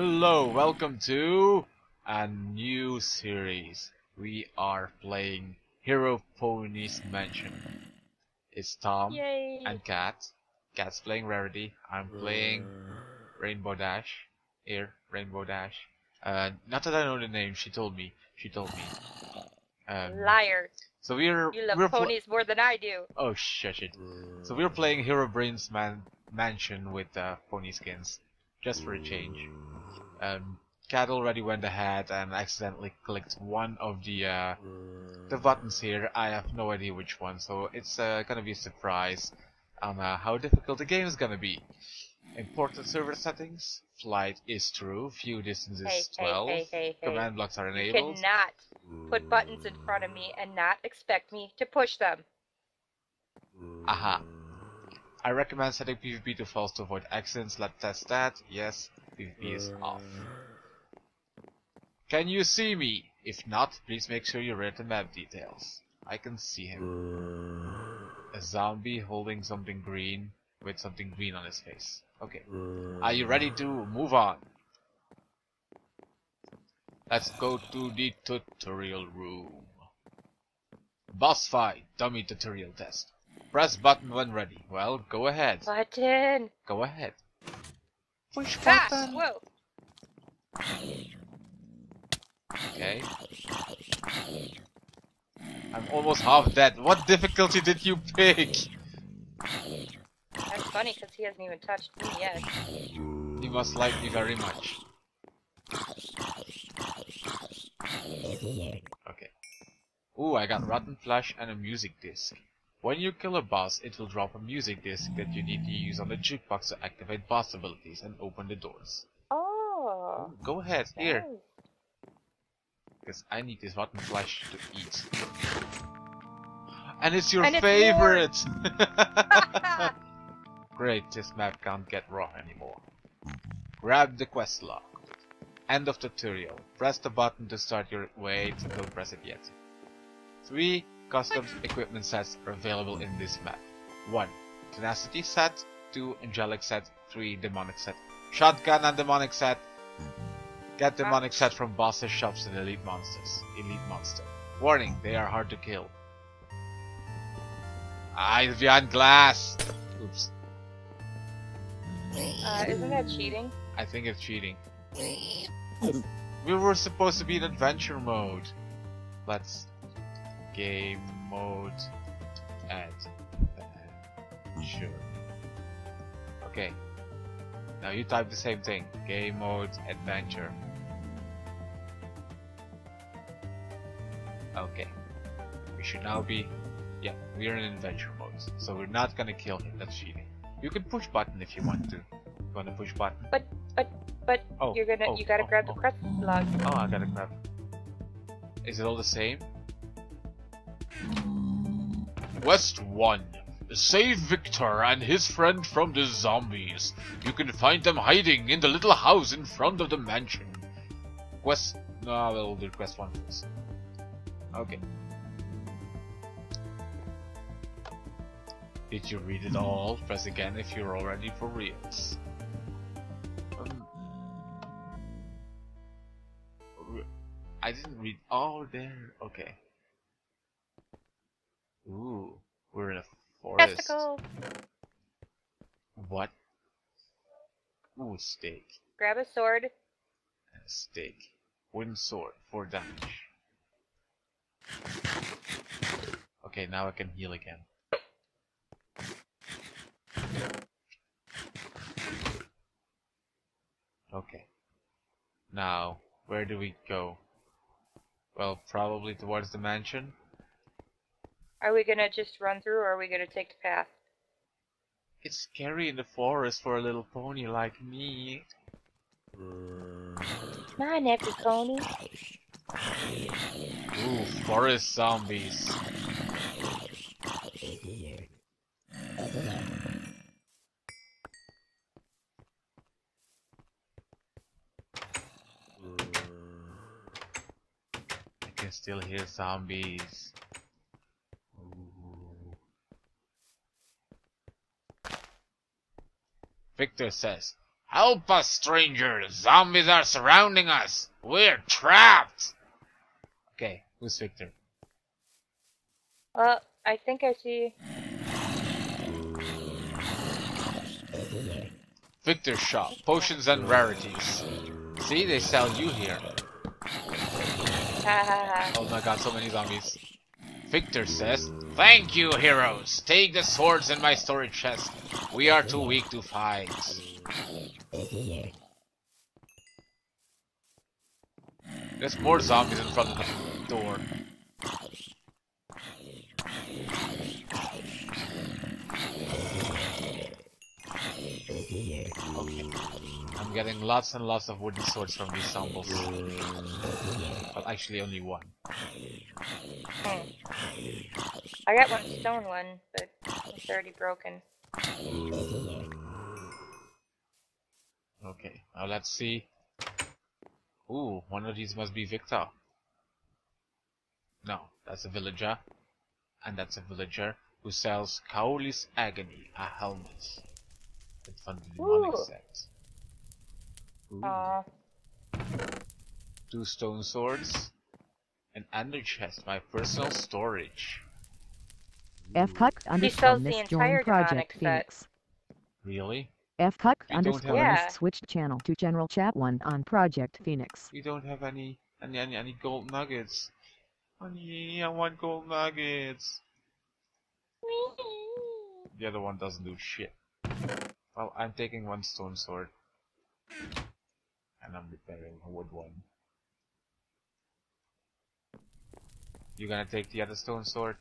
Hello, welcome to a new series. We are playing Hero Ponies Mansion. It's Tom Yay! and Kat. Kat's playing Rarity. I'm playing Rainbow Dash. Here, Rainbow Dash. Uh, not that I know the name. She told me. She told me. Um, Liar. so we're You love we're ponies more than I do. Oh shush it. So we're playing Herobrine's Man Mansion with uh, pony skins, just for a change. Um, Kat already went ahead and accidentally clicked one of the uh, the buttons here. I have no idea which one, so it's uh, gonna be a surprise on uh, how difficult the game is gonna be. Important server settings. Flight is true. View distance Hey, is hey, 12. hey, hey, hey. Command blocks are You enabled. cannot put buttons in front of me and not expect me to push them. Aha. I recommend setting PvP to false to avoid accidents. Let's test that. Yes, PvP is off. Can you see me? If not, please make sure you read the map details. I can see him. Uh, A zombie holding something green with something green on his face. Okay. Are you ready to move on? Let's go to the tutorial room. Boss fight, dummy tutorial test. Press button when ready. Well, go ahead. Button! Go ahead. Push Ah! button. Whoa! Okay. I'm almost half dead. What difficulty did you pick? That's funny because he hasn't even touched me yet. He must like me very much. Okay. Ooh, I got rotten flesh and a music disc. When you kill a boss, it will drop a music disc that you need to use on the jukebox to activate boss abilities and open the doors. Oh. Go ahead, okay. here. Because I need this rotten flesh to eat. And it's your and favorite! It's. Great, this map can't get raw anymore. Grab the quest log. End of tutorial. Press the button to start your... Wait, don't press it yet. 3, Customs equipment sets are available in this map. 1. Tenacity set, 2. Angelic set, 3. Demonic set. Shotgun and Demonic set. Get Demonic set from bosses, shops, and elite monsters. Elite monster. Warning, they are hard to kill. Eyes behind glass! Oops. Uh, isn't that cheating? I think it's cheating. We were supposed to be in adventure mode. Let's game mode adventure. Okay. Now you type the same thing. Game mode adventure. Okay. We should now be yeah, we're in adventure mode. So we're not gonna kill him, that's cheating. You can push button if you want to. You wanna push button? But, but, but, Oh, you're gonna, oh, you gotta oh, grab oh. the quest log. Oh, I gotta grab. Is it all the same? Quest 1. Save Victor and his friend from the zombies. You can find them hiding in the little house in front of the mansion. Quest. No, we'll do quest 1 first. Okay. Did you read it all? Press again if you're already for reals. Um, I didn't read. all there. Okay. Ooh, we're in a forest. Testicle! What? Ooh, steak. Grab a sword. And a steak. Wooden sword, 4 damage. Okay, now I can heal again. Okay. Now, where do we go? Well, probably towards the mansion. Are we gonna just run through or are we gonna take the path? It's scary in the forest for a little pony like me. Come on, Epic Pony. Ooh, forest zombies. I can still hear zombies. Victor says, Help us, stranger! Zombies are surrounding us! We're trapped! Okay, who's Victor? Uh, I think I see. Victor's shop, potions and rarities. See, they sell you here. Oh my god, so many zombies. Victor says, Thank you, heroes! Take the swords in my storage chest. We are too weak to fight. There's more zombies in front of the door. Okay. I'm getting lots and lots of wooden swords from these samples. But actually only one. Hmm. I got one stone one, but it's already broken. Okay, now let's see. Ooh, one of these must be Victor. No, that's a villager. And that's a villager who sells Kaoli's Agony, a helmet. It's from the demonic Ooh. set. Ooh, Aw. two stone swords. An ender chest, my personal storage. F Cuck sells underscore the Miss entire Project. Phoenix. Really? F Cuck We don't underscore have- Miss Yeah. switched channel to general chat one on Project Phoenix. We don't have any any any, any gold nuggets. Honey, I want gold nuggets. The other one doesn't do shit. Well, I'm taking one stone sword. And I'm repairing a wood one. You gonna take the other stone sword?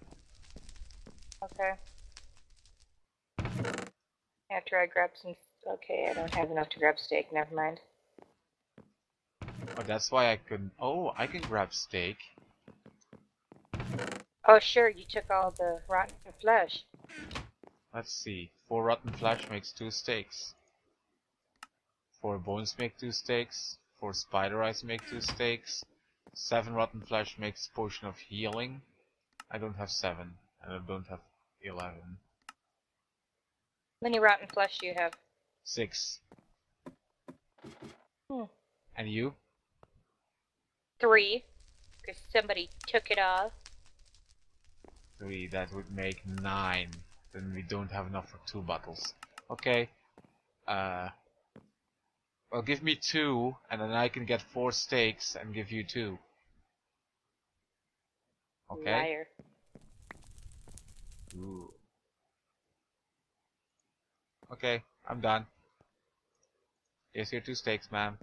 Okay. After I grab some. Okay, I don't have enough to grab steak. Never mind. Oh, that's why I couldn't. Oh, I can grab steak. Oh, sure, you took all the rotten flesh. Let's see. Four rotten flesh makes two steaks. Four bones make two steaks. Four spider eyes make two steaks. Seven rotten flesh makes potion of healing. I don't have seven, and I don't have eleven. How many rotten flesh do you have? Six. Hmm. And you? Three. Because somebody took it all. Three. That would make nine. Then we don't have enough for two bottles. Okay. Uh. Well, give me two, and then I can get four steaks and give you two. Okay. Liar. Ooh. Okay, I'm done. Here's your two steaks, ma'am.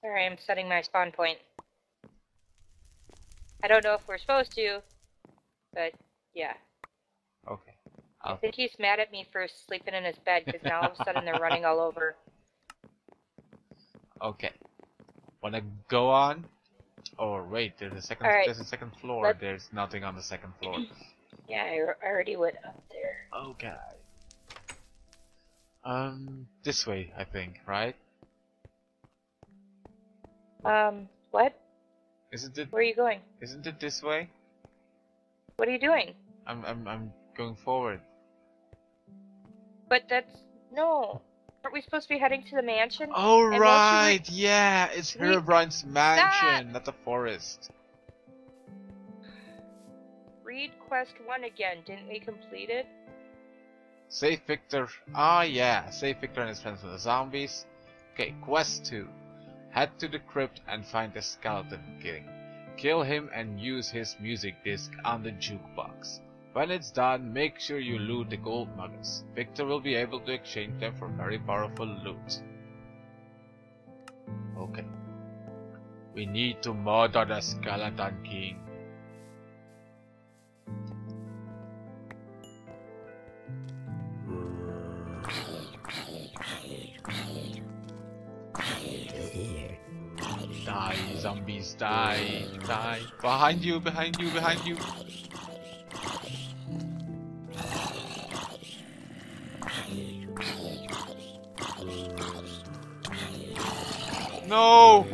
Sorry, I'm setting my spawn point. I don't know if we're supposed to, but yeah. Okay. I I'll, think he's mad at me for sleeping in his bed because now all of a sudden they're running all over. okay. Wanna go on? Oh wait, there's a second. Alright. There's a second floor. Let- There's nothing on the second floor. Yeah, I already went up there. okay. Um, this way, I think, right? Um, what? Isn't it? Where are you going? Isn't it this way? What are you doing? I'm, I'm, I'm going forward. But that's no. Aren't we supposed to be heading to the mansion? Oh re- right, yeah, it's We- Herobrine's mansion, not the forest. Read quest one again. Didn't we complete it? Save Victor. Ah, yeah. Save Victor and his friends from the zombies. Okay, quest 2. Head to the crypt and find the skeleton king. Kill him and use his music disc on the jukebox. When it's done, make sure you loot the gold nuggets. Victor will be able to exchange them for very powerful loot. Okay. We need to murder the skeleton king. Zombies, die, die. Behind you, behind you, behind you. No!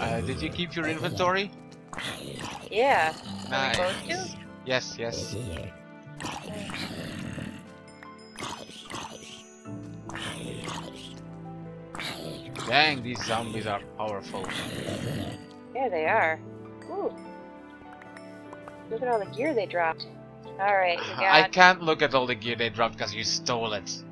Uh, did you keep your inventory? Yeah. Are we supposed Nice. Yes, yes. Dang, these zombies are powerful. Yeah, they are. Ooh. Look at all the gear they dropped. Alright, I can't look at all the gear they dropped because you stole it.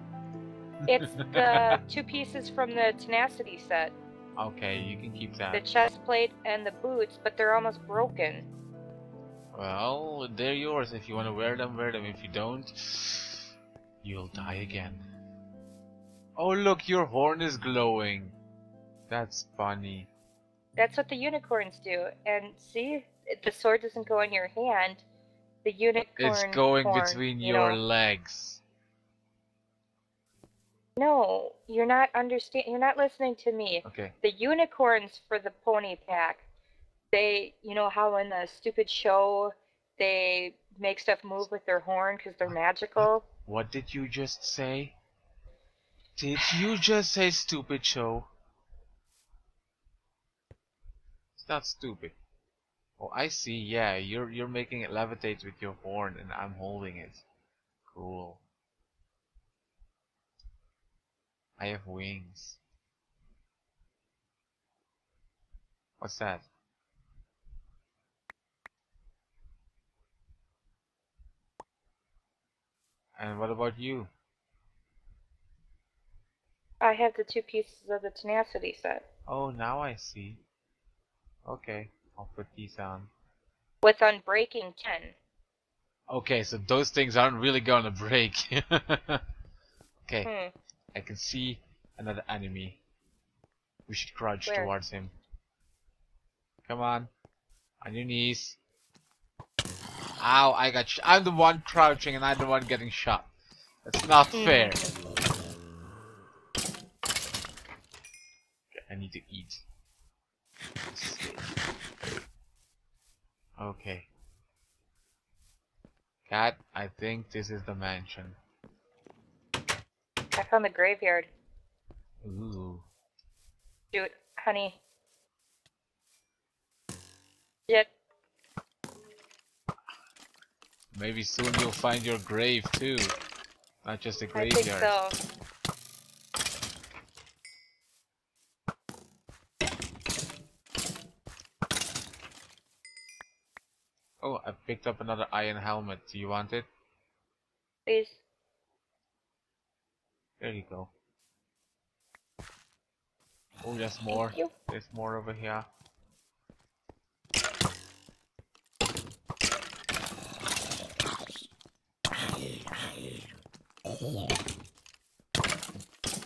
It's the two pieces from the Tenacity set. Okay, you can keep that. The chest plate and the boots, but they're almost broken. Well, they're yours. If you want to wear them, wear them. If you don't, you'll die again. Oh, look, your horn is glowing. That's funny. That's what the unicorns do. And see, the sword doesn't go in your hand. The unicorn. It's going horn, between you your know- legs. No, you're not understand. You're not listening to me. Okay. The unicorns for the pony pack. They, you know how in the stupid show they make stuff move with their horn because they're magical. What did you just say? Did you just say stupid show? Not stupid. Oh, I see. Yeah, you're you're making it levitate with your horn, and I'm holding it. Cool. I have wings. What's that? And what about you? I have the two pieces of the tenacity set Oh, now I see. Okay, I'll put these on. with unbreaking ten. Okay, so those things aren't really gonna break. okay, Hmm. I can see another enemy. We should crouch Where? towards him. Come on, on your knees. Ow! I got. Sh I'm the one crouching, and I'm the one getting shot. That's not Hmm. fair. I need to eat. Okay. Kat, I think this is the mansion. I found the graveyard. Ooh. Shoot, honey. Shit. Maybe soon you'll find your grave too. Not just a I think graveyard. so. Oh, I picked up another iron helmet. Do you want it? Please. There you go. Oh, there's more. There's more over here.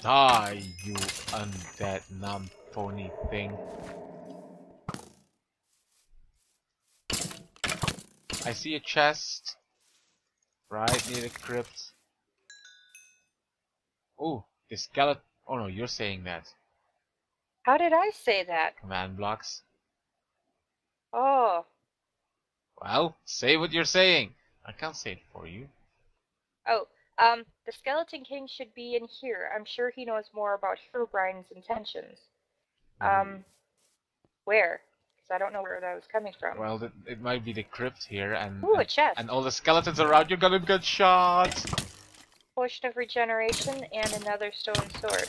Die, you undead numb pony thing. I see a chest. Right near the crypt. Oh, the skeleton. Oh no, you're saying that. How did I say that? Command blocks. Oh. Well, say what you're saying. I can't say it for you. Oh. Um, the Skeleton King should be in here. I'm sure he knows more about Herobrine's intentions. Um, where? Because I don't know where that was coming from. Well, th- it might be the crypt here, and Ooh, a and, chest. and all the skeletons around you're gonna get shot. Potion of Regeneration and another stone sword.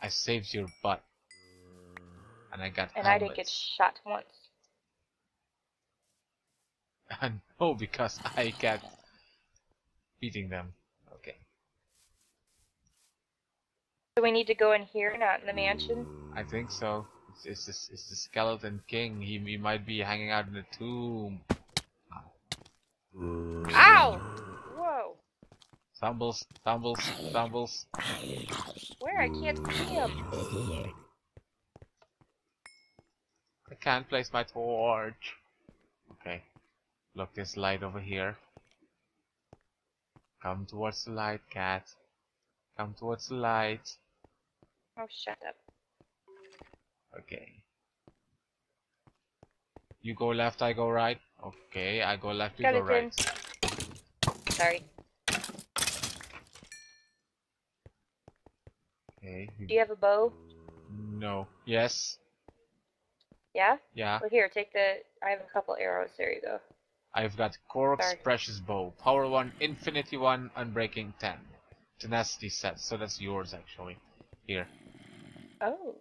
I saved your butt, and I got. And I didn't get shot once. And no, because I kept beating them. Okay. So we need to go in here, not in the mansion? I think so. It's, it's, the, it's the skeleton king. He, he might be hanging out in the tomb. Ow! Whoa! Stumbles, stumbles, stumbles. Where? I can't see him. I can't place my torch. Okay. Look, there's light over here. Come towards the light, Kat. Come towards the light. Oh, shut up. Okay. You go left, I go right. Okay, I go left, you go right. Sorry. Okay. Do you have a bow? No. Yes. Yeah? Yeah, Well, here, take the. I have a couple arrows. There you go. I've got Korok's Sorry. Precious Bow, Power 1, Infinity 1, Unbreaking 10. Tenacity set, so that's yours actually. Here. Oh.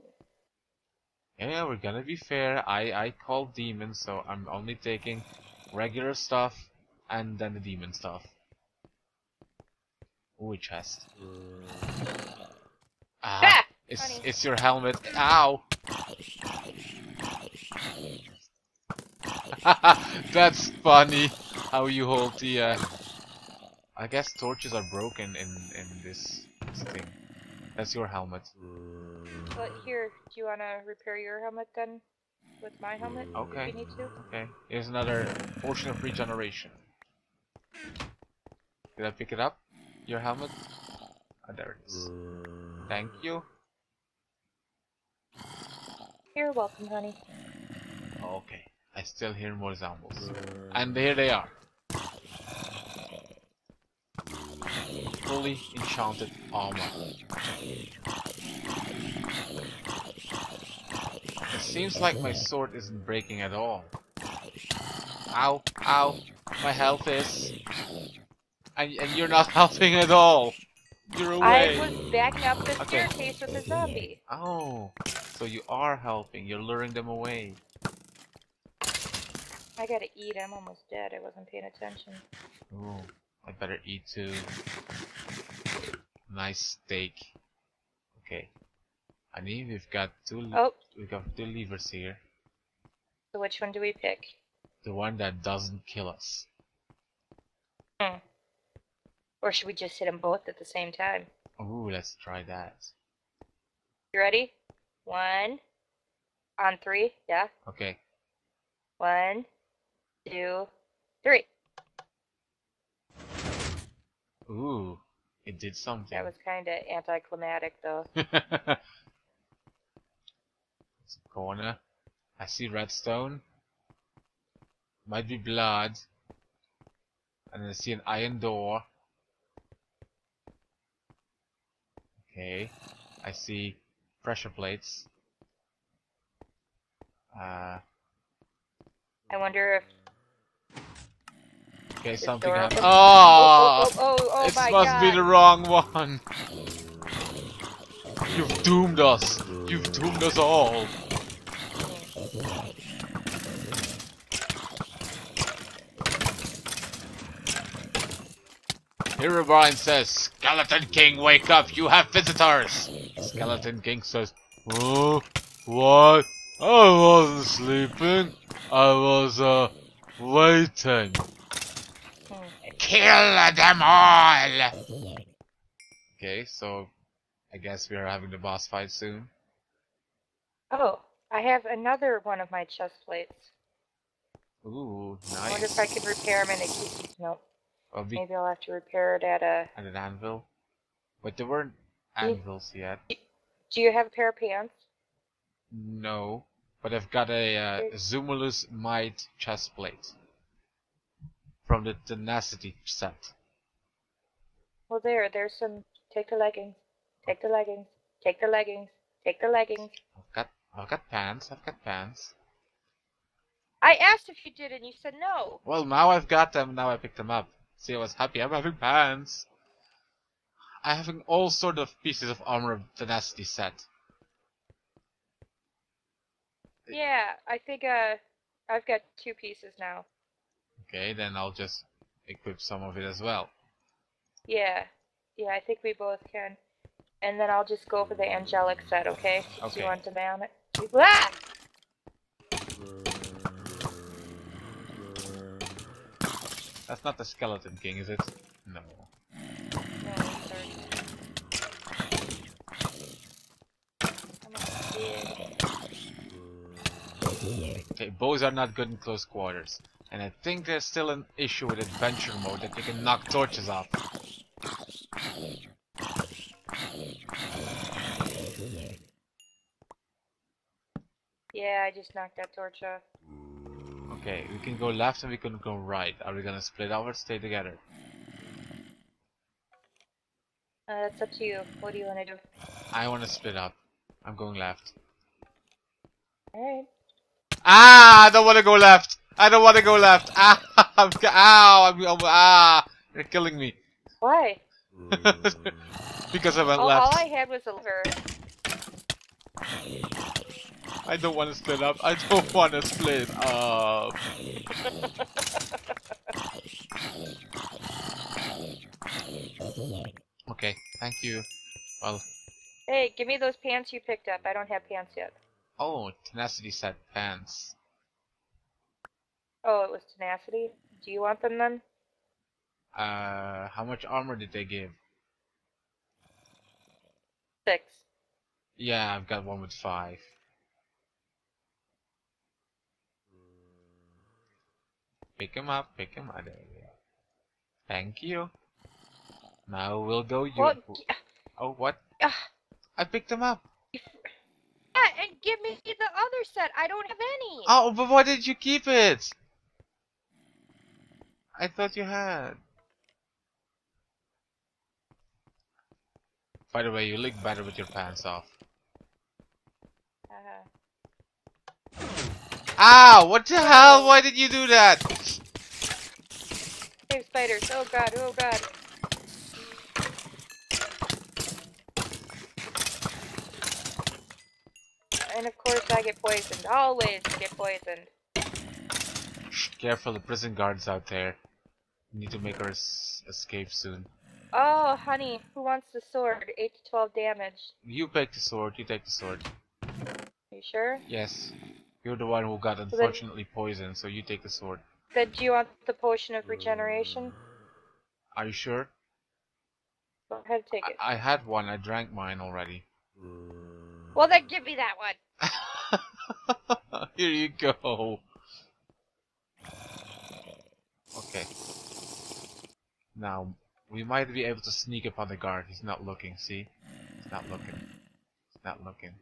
Yeah, we're gonna be fair. I, I called demon, so I'm only taking regular stuff and then the demon stuff. Ooh, a chest. Ah, Ah! it's, funny. it's your helmet. Ow! That's funny how you hold the. Uh... I guess torches are broken in in this, this thing. That's your helmet. But here, do you want to repair your helmet then? With my helmet? Okay. If you need to? Okay, here's another potion of regeneration. Did I pick it up? Your helmet? Oh, there it is. Thank you. You're welcome, honey. Okay, I still hear more zombies. And here they are. Fully enchanted armor. It seems like my sword isn't breaking at all. Ow, ow, my health is. And, and you're not helping at all. You're away. I was backing up the Okay. staircase with a zombie. Oh, so you are helping. You're luring them away. I gotta eat. I'm almost dead. I wasn't paying attention. Ooh, I better eat too. Nice steak. Okay. I mean, we've got two. Oh, We've got two levers here. so which one do we pick? The one that doesn't kill us. Hmm. Or should we just hit them both at the same time? Ooh, let's try that. You ready? One. On three. Yeah. Okay. One, two, three. Ooh, it did something. That was kind of anticlimactic, though. Corner. I see redstone. Might be blood. And I see an iron door. Okay. I see pressure plates. Uh, I wonder if. okay, something happened. opens- Oh! oh, oh, oh, oh This must god. be the wrong one. You've doomed us. You've doomed us all. Herobrine says, Skeleton King, wake up, you have visitors! Skeleton King says, Oh, what? I wasn't sleeping. I was, uh, waiting. Kill them all! Okay, so I guess we are having the boss fight soon. Oh, I have another one of my chest plates. Ooh, I wonder if I nice. could repair them in a key. Nope. Well, we Maybe I'll have to repair it at a. and an anvil. But there weren't anvils yet. Do you have a pair of pants? No. But I've got a uh, Zumulus Might chest plate. From the Tenacity set. Well, there. There's some. Take the leggings. Take the leggings. Take the leggings. Take the leggings. I've got pants, I've got pants. I asked if you did, and you said no. Well now I've got them, now I picked them up. See I was happy, I'm having pants. I'm having all sort of pieces of armor of Tenacity set. Yeah, I think uh, I've got two pieces now. Okay, then I'll just equip some of it as well. Yeah, yeah, I think we both can. And then I'll just go for the angelic set, okay? Since Okay. you want to man it. Ah! That's not the Skeleton King, is it? No. No. Okay, bows are not good in close quarters. And I think there's still an issue with adventure mode that you can knock torches off. Yeah, I just knocked that torch off. Okay, we can go left and we can go right. Are we gonna split up or stay together? Uh, that's up to you. What do you want to do? I wanna split up. I'm going left. Alright. Ah, I don't want to go left. I don't want to go left. Ah, I'm, ow, I'm, I'm, ah, you're killing me. Why? because I went All, left. all I had was a liver. I don't want to split up. I don't want to split up. okay, thank you. Well, Hey, give me those pants you picked up. I don't have pants yet. oh, tenacity set pants. Oh, it was tenacity. Do you want them then? Uh, how much armor did they give? Six. Yeah, I've got one with five. Pick him up, pick him up. There we are. Thank you. Now we'll go you. Well, Oh, what? ah, I picked him up. yeah, and give me the other set. I don't have any. Oh, but why did you keep it? I thought you had. By the way, you look better with your pants off. Uh, Ow! What the hell? Why did you do that? save spiders. Oh god. Oh god. And of course I get poisoned. Always get poisoned. Careful, the prison guards out there. We need to make our s- escape soon. Oh, honey, who wants the sword? 8 to 12 damage. You take the sword, you take the sword. You sure? Yes. You're the one who got unfortunately poisoned, so you take the sword. Then do you want the potion of regeneration? Are you sure? Go ahead, take it. I, I had one, I drank mine already. Well, then give me that one. Here you go. Okay. Now, we might be able to sneak up on the guard. He's not looking, see? He's not looking. He's not looking.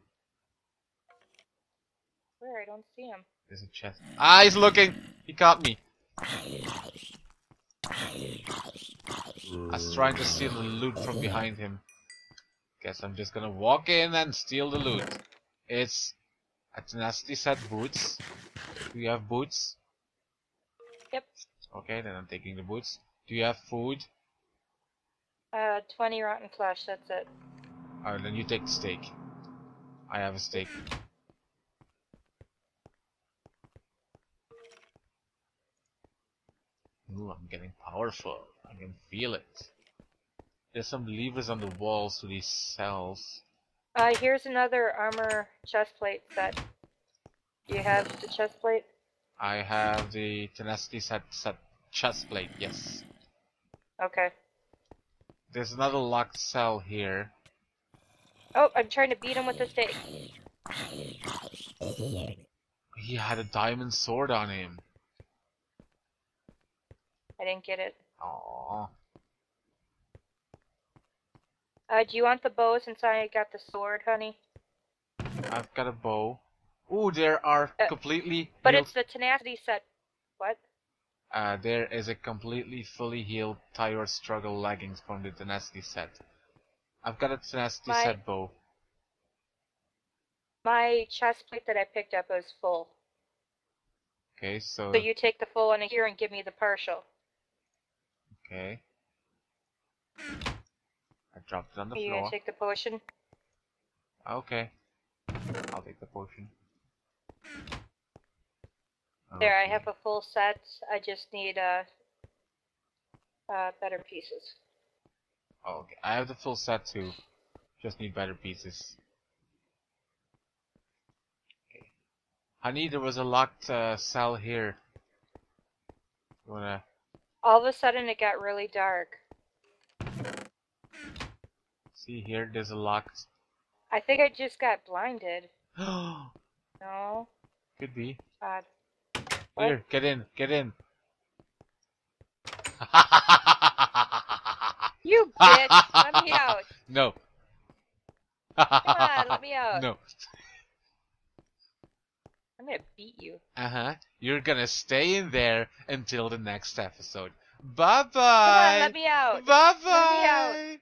Where? I don't see him. There's a chest. Ah, he's looking! He caught me. I was trying to steal the loot from behind him. Guess I'm just gonna walk in and steal the loot. It's a tenacity set boots. Do you have boots? Yep. Okay, then I'm taking the boots. Do you have food? Uh, 20 rotten flesh, that's it. Alright, then you take the steak. I have a steak. Ooh, I'm getting powerful. I can feel it. There's some levers on the walls to these cells. Uh, here's another armor chest plate set. Do you have the chest plate? I have the tenacity set set chest plate, yes. Okay. There's another locked cell here. Oh, I'm trying to beat him with the stake. He had a diamond sword on him. I didn't get it. Aww. Uh, do you want the bow since I got the sword, honey? I've got a bow. Ooh, there are Uh, completely But it's the tenacity set. What? Uh, there is a completely fully healed Tyrant Struggle leggings from the Tenacity set. I've got a Tenacity My- set bow. My chest plate that I picked up is full. Okay, so So you take the full one here and give me the partial. Okay. I dropped it on the Are you floor. gonna take the potion? Okay. I'll take the potion. There, I have a full set. I just need uh, uh better pieces. Oh, okay. I have the full set too. Just need better pieces. Okay. Honey, there was a locked uh, cell here. You wanna? All of a sudden, it got really dark. See here, there's a lock. I think I just got blinded. no. Could be. God. What? Here, get in, get in. You bitch! let me out! No. Come on, let me out! No. I'm gonna beat you. Uh huh. You're gonna stay in there until the next episode. Bye Come on, let bye. me out! Bye Let me out. bye.